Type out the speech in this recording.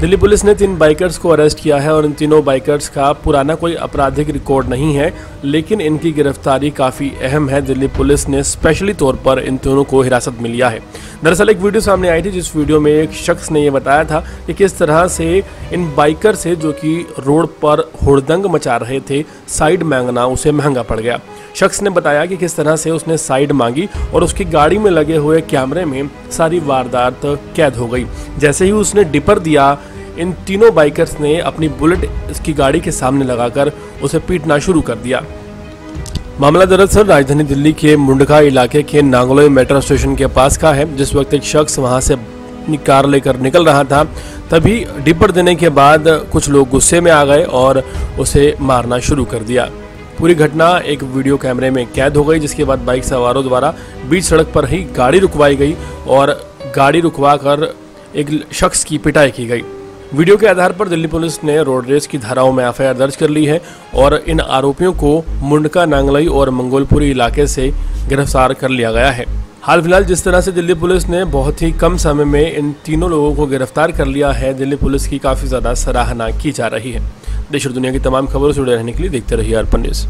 Delhi police ने तीन bikers को अरेस्ट किया है और इन तीनों बाइकर्स का पुराना कोई आपराधिक रिकॉर्ड नहीं है, लेकिन इनकी गिरफ्तारी काफ़ी अहम है। दिल्ली पुलिस ने स्पेशली तौर पर इन तीनों को हिरासत में लिया है। दरअसल एक वीडियो सामने आई थी, जिस वीडियो में एक शख्स ने यह बताया था कि किस तरह से इन बाइकर से जो कि रोड पर हुड़दंग मचा रहे थे, साइड मांगना उसे महँगा पड़ गया। शख्स ने बताया कि किस तरह से उसने साइड मांगी और उसकी गाड़ी में लगे हुए कैमरे में सारी वारदात कैद हो गई। जैसे ही उसने डिपर दिया, इन तीनों बाइकर्स ने अपनी बुलेट इसकी गाड़ी के सामने लगाकर उसे पीटना शुरू कर दिया। मामला दरअसल राजधानी दिल्ली के मुंडका इलाके के नांगलोई मेट्रो स्टेशन के पास का है, जिस वक्त एक शख्स वहाँ से अपनी कार लेकर निकल रहा था। तभी डिपर देने के बाद कुछ लोग गुस्से में आ गए और उसे मारना शुरू कर दिया। पूरी घटना एक वीडियो कैमरे में कैद हो गई, जिसके बाद बाइक सवारों द्वारा बीच सड़क पर ही गाड़ी रुकवाई गई और गाड़ी रुकवा एक शख्स की पिटाई की गई। वीडियो के आधार पर दिल्ली पुलिस ने रोड रेस की धाराओं में एफआईआर दर्ज कर ली है और इन आरोपियों को मुंडका, नांगलई और मंगोलपुरी इलाके से गिरफ़्तार कर लिया गया है। हाल फ़िलहाल जिस तरह से दिल्ली पुलिस ने बहुत ही कम समय में इन तीनों लोगों को गिरफ़्तार कर लिया है, दिल्ली पुलिस की काफ़ी ज़्यादा सराहना की जा रही है। देश और दुनिया की तमाम खबरों से जुड़े रहने के लिए देखते रहिए अर्पण न्यूज़